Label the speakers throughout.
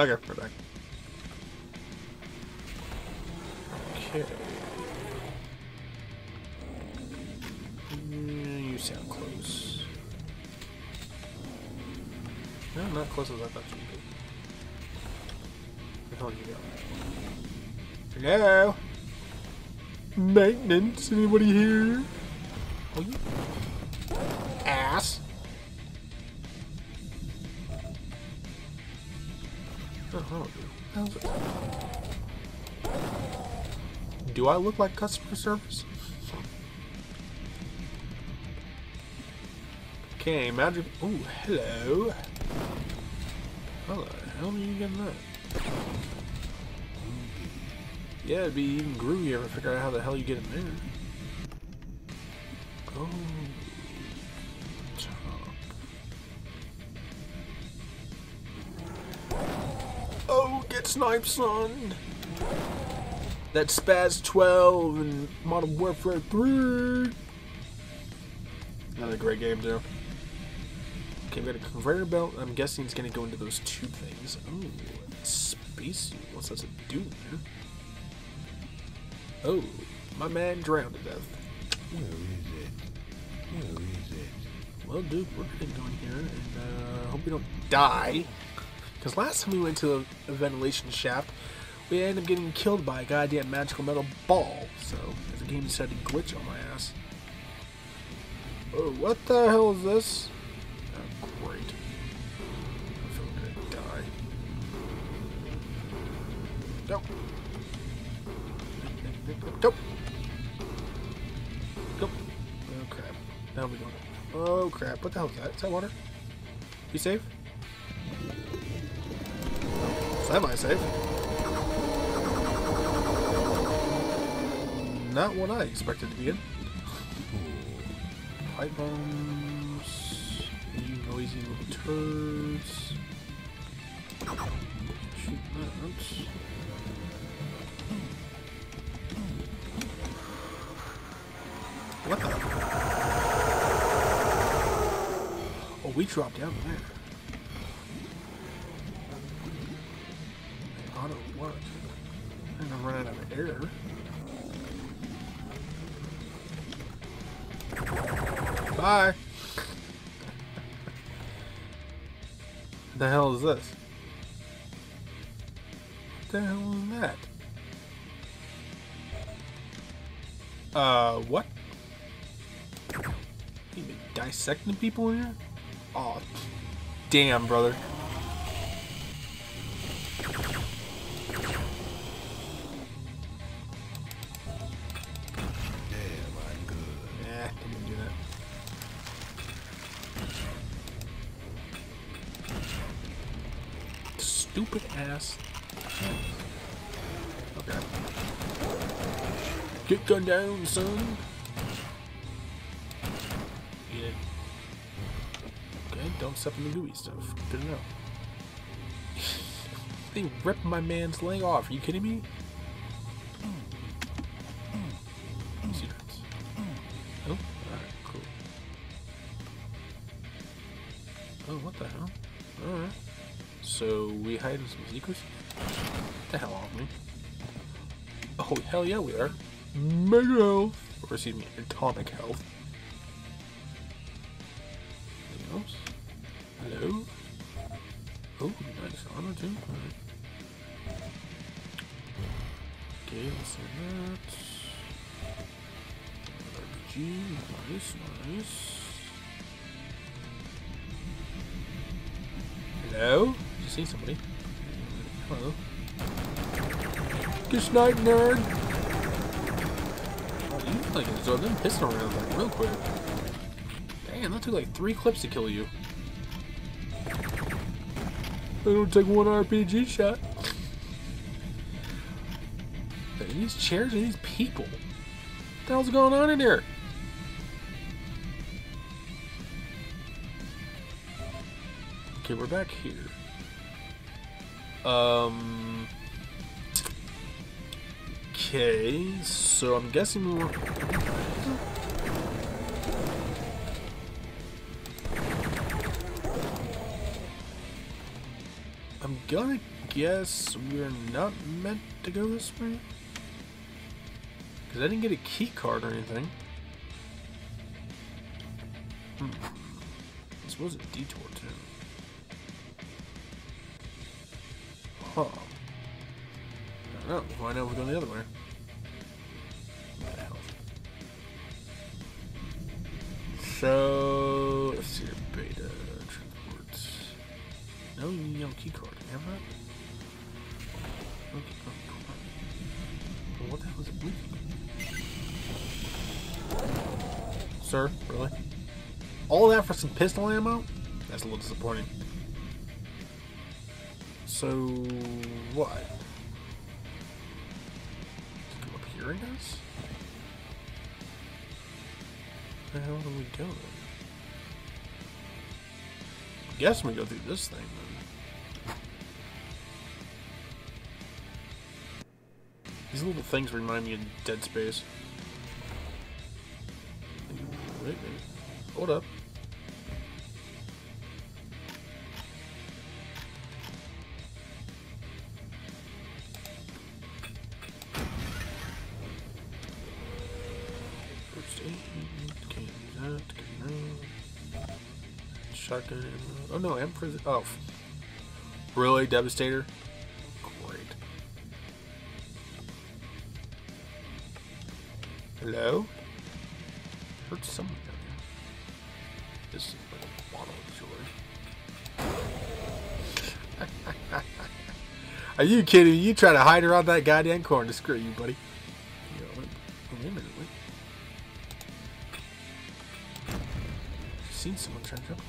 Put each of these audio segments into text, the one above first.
Speaker 1: Okay, we're back. Okay. Mm, You sound close. No, not close as I thought you'd be. Where the hell you go? Hello? Maintenance? Anybody here? Oh, you Oh? Do I look like customer service? Okay, magic. Oh, hello. How the hell are you getting that? Yeah, it'd be even groovier if I figure out how the hell you get in there. Oh. Get sniped, son! That's SPAS 12 and Modern Warfare 3. Another great game, too. Okay, we got a conveyor belt. I'm guessing it's going to go into those two things. Oh, space. What's that to do, man? Oh, my man drowned to death.
Speaker 2: Where is it? Where is it?
Speaker 1: Well, dude, we're going here, and uh, hope we don't die. Because last time we went to a, ventilation shaft, we ended up getting killed by a goddamn magical metal ball. So, the game decided to glitch on my ass. Oh, what the hell is this? Oh, great. I feel like I'm gonna die. Go. Go. Go. Oh, crap. Now we go. Oh, crap. What the hell is that? Is that water? You safe? Semi-safe. Not what I expected to be in. Pipe bombs. You noisy little turds. Shoot that. What the? Oh, we dropped down there. Auto what? I'm gonna run out of air. Bye. the hell is this? The hell is that? Uh, what? You been dissecting people here? Oh, damn, brother. Get gunned down, son. Eat it. Okay, don't step in the gooey stuff. Good know. they ripped my man's leg off. Are you kidding me? Hmm. Oh, alright, cool. Oh, what the hell? Alright. So, we hide in some secrets? Get the hell off me. Oh, hell yeah, we are. Mega health. Or, excuse me, atomic health. Anything else? Hello? Oh, nice armor too. Alright. Okay, let's see that. RPG, nice, nice. Hello? Did you see somebody? Hello? Good night, nerd! You look like so them pissing around like real quick. Damn, that took like three clips to kill you. It don't take one RPG shot. Are these chairs and these people? What the hell's going on in here? Okay, we're back here. Um. Okay, so I'm guessing we're. I'm gonna guess we're not meant to go this way. Because I didn't get a key card or anything. Hmm. This was a detour too. Huh. I don't know. Why not we're going the other way? So let's see here. Beta transports. No yellow key card. That? Okay, oh. Well, what the hell is it? Sir, really? All that for some pistol ammo? That's a little disappointing. So what? I guess. Where the hell do we then? I guess we go through this thing then. These little things remind me of Dead Space. Wait, wait. Hold up. Ammo. Oh no, for. Oh. Really? Devastator? Great. Hello? Heard here. This is like a bottle of joy. Are you kidding? You try to hide around that goddamn corner. to Screw you, buddy. Wait a minute. Wait. Seen someone trying to jump.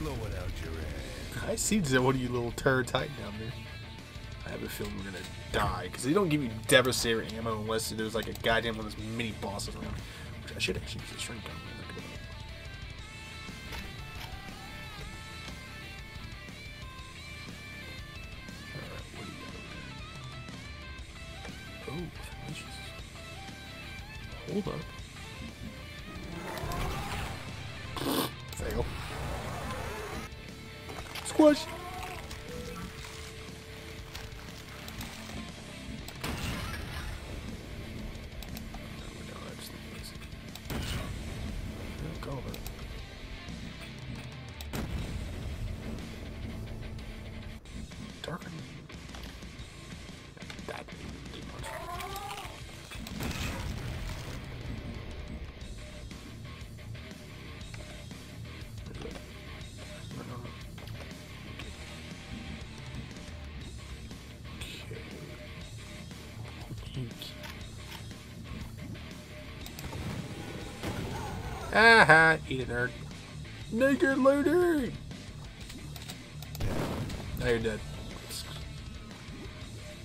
Speaker 2: Blow it out your ass.
Speaker 1: I see one of you little turds hiding down there. I have a feeling we're gonna die because they don't give you Devastator ammo unless there's like a goddamn one of those mini bosses around. Which I should actually use a shrink gun. hoje. Aha, eat a nerd. Naked lady! Now you're dead.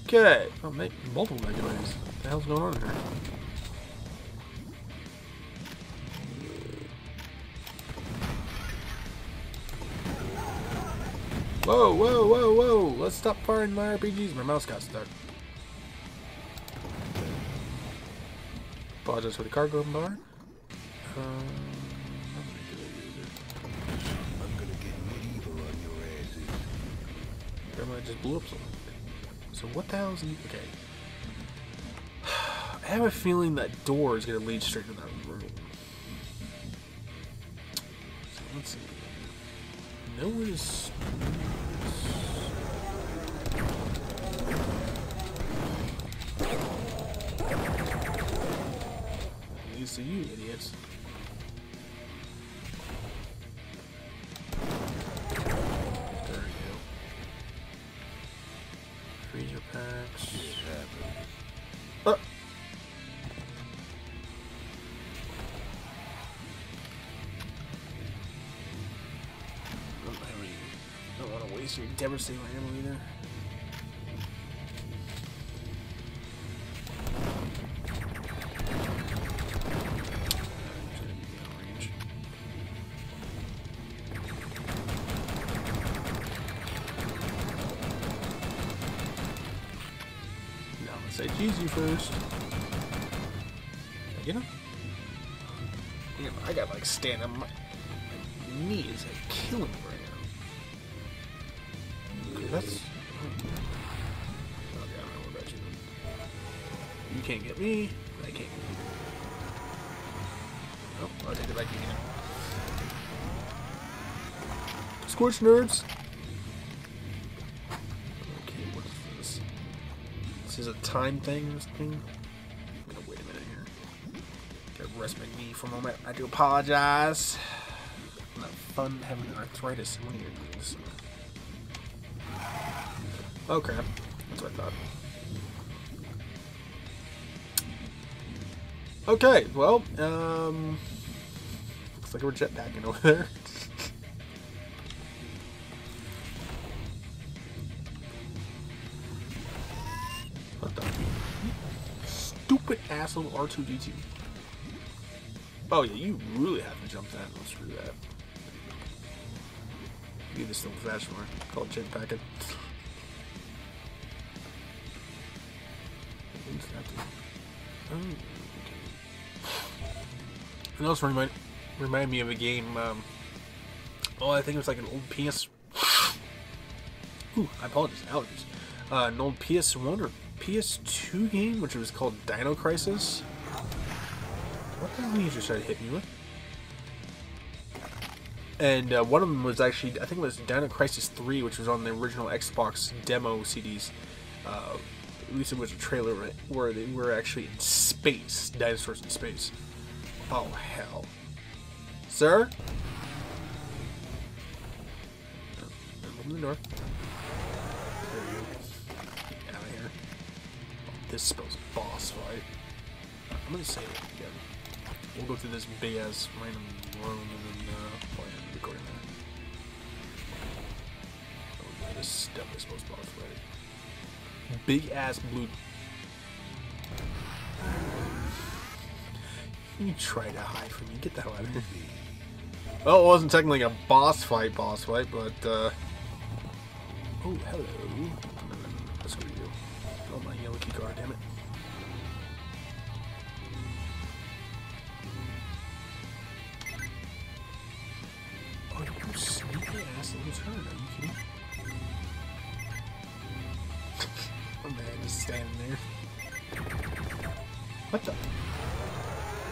Speaker 1: Okay. Oh, make multiple naked ladies. What the hell's going on here? Whoa, whoa, whoa, whoa! Let's stop firing my RPGs. My mouse got stuck. Apologize for the cargo bar. Um, just blew up something. So what the hell is in Okay. I have a feeling that door is gonna lead straight to that room. So let's see. Nowhere is. Leads to you, idiots. Freezer packs.
Speaker 2: It happened.
Speaker 1: Uh. Don't don't want to waste your devastating ammo either. Say cheesy first. You know? You know, I got like stand up. My, my knee is like killing me right now. That's. Oh, yeah, I don't know about you. You can't get me. I can't get you. Oh, I'll take it back again. Scorch nerds. Is a time thing. This thing. I'm gonna wait a minute here. Gotta rest my knee for a moment. I do apologize. Not fun having arthritis in one of your knees. Okay, that's what I thought. Okay, well, um, looks like we're jetpacking over there. asshole R2D2. Oh yeah, you really have to jump that. Let's screw that. Do this little fast. Call it jetpacking. Oh, okay. And also remind remind me of a game. Um, oh, I think it was like an old PS. Ooh, I apologize, allergies. Uh, an old PS1 or PS2 game, which was called Dino Crisis. What the hell you just try to hit me with? And uh, one of them was actually, I think it was Dino Crisis 3, which was on the original Xbox demo CDs. Uh, at least it was a trailer where they were actually in space, dinosaurs in space. Oh, hell. Sir? Open the door. This spells boss fight. I'm gonna save it again. We'll go through this big ass random room and then, uh, play recording that. Oh, yeah, this is definitely supposed to boss fight. Big ass blue. You try to hide from me. Get hell out of here. Well, it wasn't technically a boss fight, boss fight, but, uh... Oh, hello. Ass little. Are you kidding? My man just standing there. What the?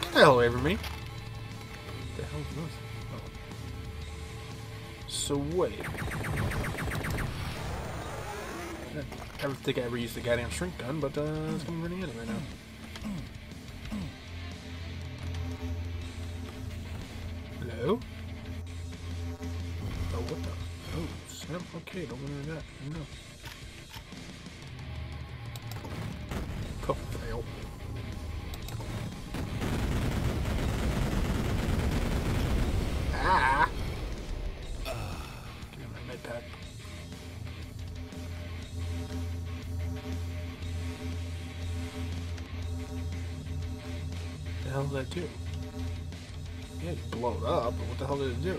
Speaker 1: Get the hell away from me. What the hell is this? Oh. So wait. I never think I ever used the goddamn shrink gun, but uh, it's coming running in right now. Hello? Oh, snap. Okay, don't worry about that. No. Oh, fail. Ah! Give me my med pack. The hell did that do? Yeah, it blow up, but what the hell did it do?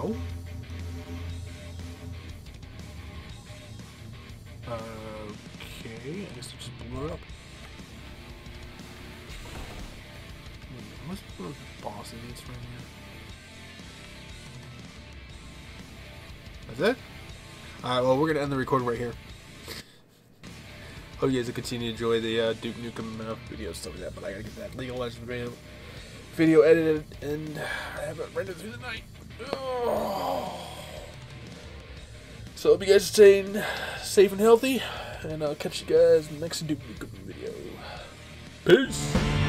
Speaker 1: Hello? Okay, I guess it just blew it up. Hmm, What's the boss needs from here? That's it? Alright, well, we're going to end the recording right here. Hope you guys continue to enjoy the uh, Duke Nukem uh, video stuff like that, but I gotta get that League of Legends video, video edited and I have it rendered through the night. So hope you guys are staying safe and healthy, and I'll catch you guys next video. Peace!